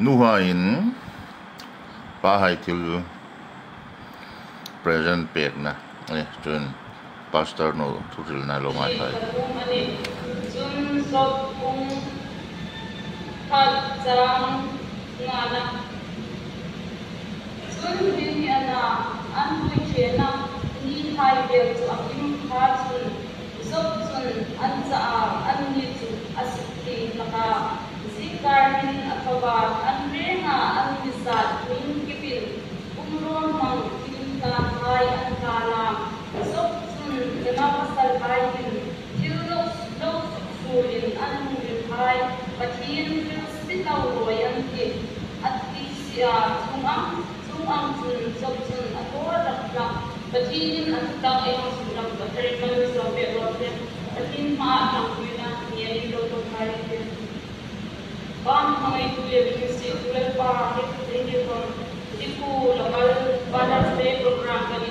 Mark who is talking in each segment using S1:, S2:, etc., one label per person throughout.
S1: nuhain pa hai til present pek na. Ne chun pastor no thutil na lo mai hai
S2: chun sop kung hat chang na na chun sau rồi ăn thì ăn thì xia xuống ăn xuống ăn xong xong xong ăn tối lắm lắm và chỉ nên ăn tao em ăn xong lắm và thấy mấy người sau việc làm thêm và chỉ mà ăn cũng như ăn nhẹ đi đâu trong hai cái program kami tu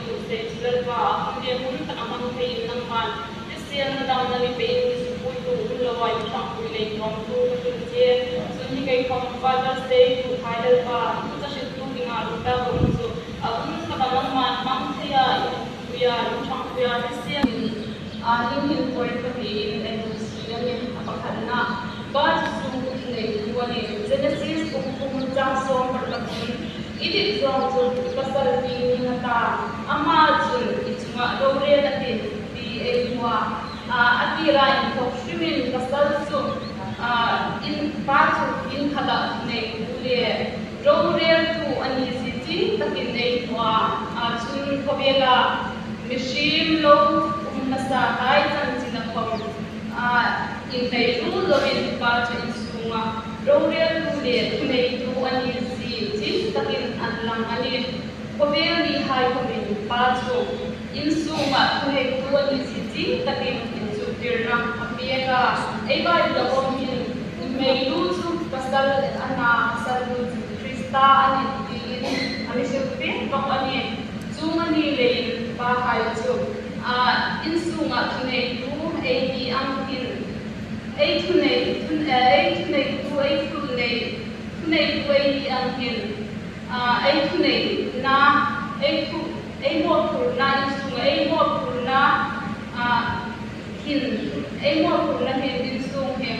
S2: tôi xem chị lấy ba hôm nay muốn tặng anh thấy năm ban cái xe 做一场桂林农都的春节，所以你可以帮我们把这些土台的话，或者是土地啊，都带回去。啊，我们可把那个芒芒菜啊、土啊、农场土啊这些，啊，零零火一个没，那就是一两年还不可能啊。多少是我们的，如果你真的是从我们江苏那边，一定是从这个山里面的，阿妈就一直啊，都认得。Atira in Kokshimin, the Sansum, in part in Kada, Nay, Rome, to Anisi, the Kinney, Wa, Tun Kobela, Mishim, Lo, Umasa, Haitan, Tinapom, in Peru, the part in Suma, Rome, to Nay, to Anisi, Tinak in Adlamani, Kobeli, High Kobeli, part in Suma, to Hekuan City, the ji takin in chu tir na chu pasal ana salu krista ani ti ani se pe ko ani chu ani le pa hai chu in sunga tu nei tu ei ni ang tin ei to eight, ei to tu ei eight to tu to eight to eight angin, eight to na ei to ei mo to na insung eight more to na hin eight more to na hin insung hem,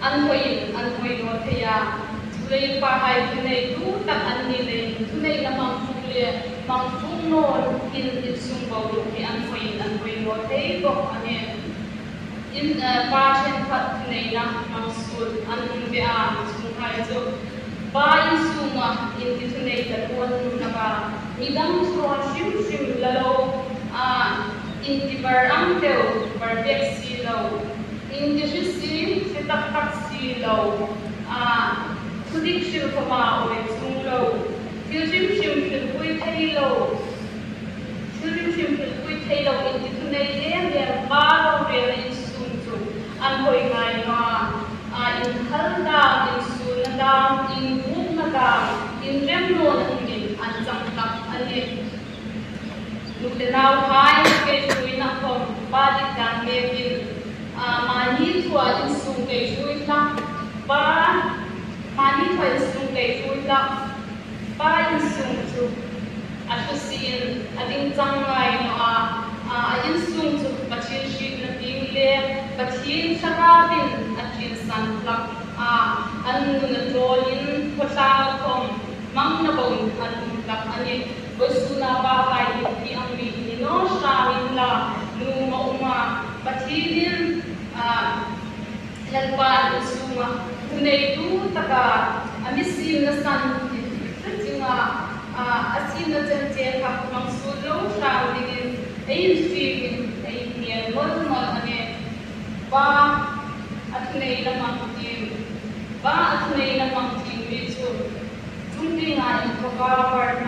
S2: an hoin an hoin no thaya, lấy pa hai to này to tập ăn đi le to này là mang tulay mang tung no hin insung bau ki an hoin an hoin no thay anh em. In passion phat này là mang sul an về à sung hai chỗ ba in suma in cái thu này là quân à. là ba mi dam chro shim shim la lo Itibarang daw, barbek silaw. Indisyo si, si taktak silaw. Ah, kudik siya pa maawin, sumulaw. Silsim siyem pilkuy taylaw. Silsim siyem pilkuy taylaw. Indi tunay liyem yan, baro rin ah, in sunso. Ang ko'y ngay nga, in halda, in sunadam, in buknadam, in remnon, in an sangkap, anin. Nung tinaw ke juina kom bali dan me bil mani thua in sung ba mani thua in sung ba in sung chu atu sin ading changai no a a in sung chu pachin shi na ting le pachin saka tin a an na tolin khota kom mang na bon an plak ani bosuna ba kai ni no sha min la nu ma uma pathinin a lalpa usuma tunai tu taka amisim na san tinga a na chen che ka mang su lo sha dingin ai fi ai ni mol mol ani ba at lamang tim ba at nay lamang tim bichu tumti nga in kawar na in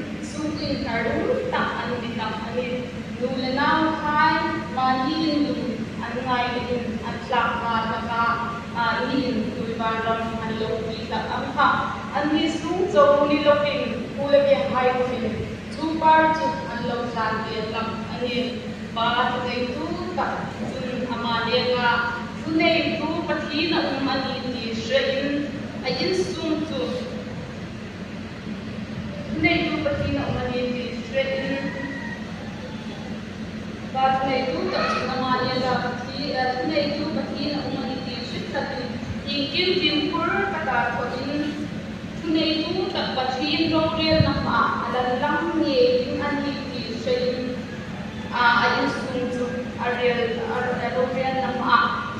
S2: in sung in karu ta an di ta ani lu le nau ma ni lu an ngai in an tlak ma taka a ni in tu ba ram an lo pi ta am ha an ni sung zo ni lo pin pu le ke hai ko min chu par chu an lo san ke lam ani ba tu dei tu ta chun ama le ga tu nei tu pathi na um ani ti hindi na umanigisip sa tingin viewer katapos yun kunayto tagpasin lokel na maalalang ngayon ang igisip ah, ayon sa kunjo ariel lokel na ma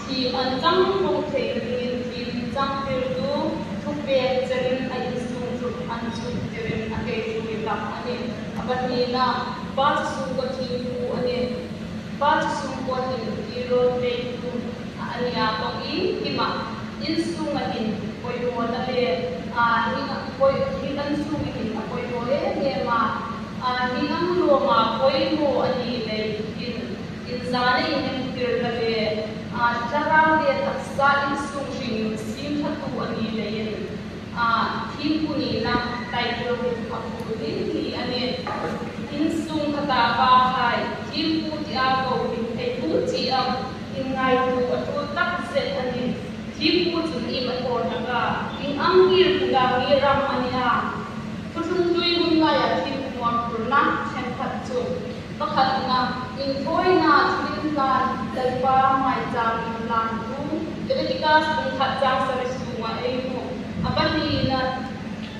S2: si anjang kong tingin din jang pirdo tupet jarin ayon sa kunjo ang sugtirin at kayo yung lakani apat nila basug ani a pang i ki ma in sung a in koi mo ta le a ni na koi ni kan sung hin a koi mo e ne ma a ni ang lo ma koi mo ani le in in zane in hin tir la le a le, de taksa in sung ring sim thatu ani le yin a thim kuni na tai pro ke apu din ni ani in sung khata ba hai thim pu ti a ko in ai tu chi a ngai tu atu tak set ani dipu chun im ko taka in angir da mi ram ania phutun tui gun la ya thim mon purna chen phat chu pakhat na in thoi na thim lan dal pa mai cha min lan tu ketika sun khat cha sar su ma ei mo abani na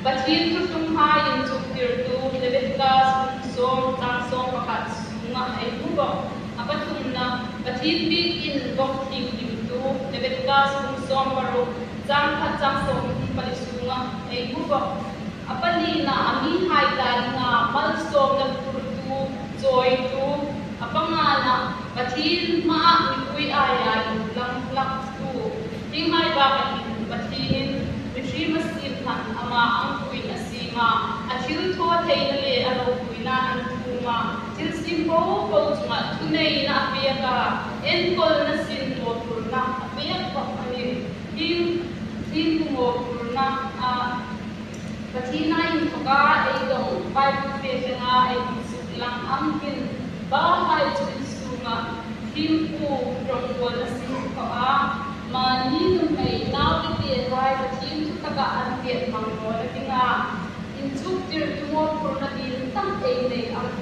S2: batin tu tum ha in chu pir tu ketika sun som tang som pakhat sunga ei bu ba apatum na tin bi in bok thing dim tu ne bet ka sebung som paro jam khat jam som pali sunga. Ei bu ba apani na ami hai ta na mal som na tur tu, joy tu. Apanga na pathin ma mi kui ai lang lak tu. Ting hai ba ka bathin pathin mi shri masin than ama ang kui na sima. Athil tho thei na le alo kui na an tu ma. Til sim bo bo chunga tu nei na apia ka. En kolna sin motorna, abiyak pakanin, din sin motorna, patina yung paka, ay dong, five pesa nga, ay bisik lang amkin, bahay din sunga, din po, from wala sin paka, manin may nawi tiyay, patin tagaan tiyan, mga wala tinga, in suktir, tumor, purna din, tam na ang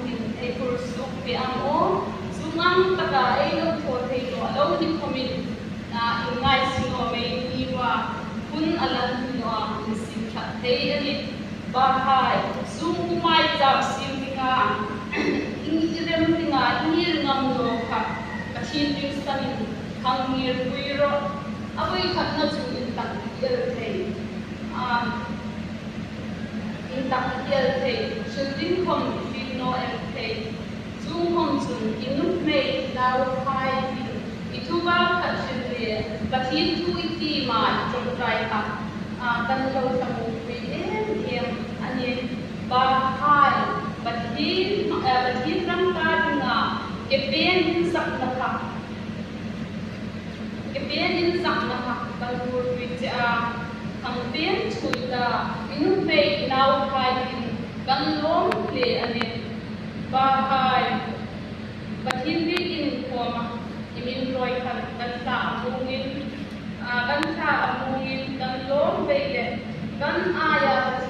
S2: ba hai sung mai jam sim tinga irem tinga ingir ngam no kha pathin ting stanin khang ngir puiro aboi khat na chu in tak yel thei. Ah, um in tak yel thei shudin khom fi no em thei. Chung khom chun, inuk mei lau khai tin itu ba khat shin le pathin thu iti ma, chong trai ta kan lo samu pe em em ani ba hai pathin hiến ram ta nga ke pen in sak na kha ke pen in sak na kha kan ru wi cha ang pen chui những về pe phải thì in kan lom anh em ba hai pathin bi in koma imin roi kan kan sa amungin kan sa amungin kan lom pe về kan aya ai mangir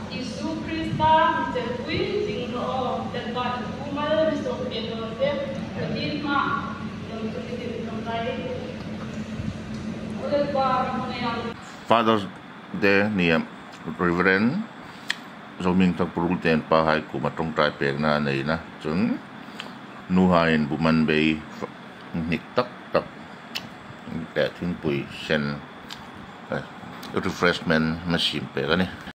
S2: Isu Krista mi te pui jing ro ten ba te pu ma le mi so pe do te te din
S1: Father's Day niệm Reverend rồi mình thắc bù tên pa hai ku ma trong trai bèn na này na, chung, nu hai en bu man be nik tak tak để thiên bùi sen eh, refreshment machine bèn ka ni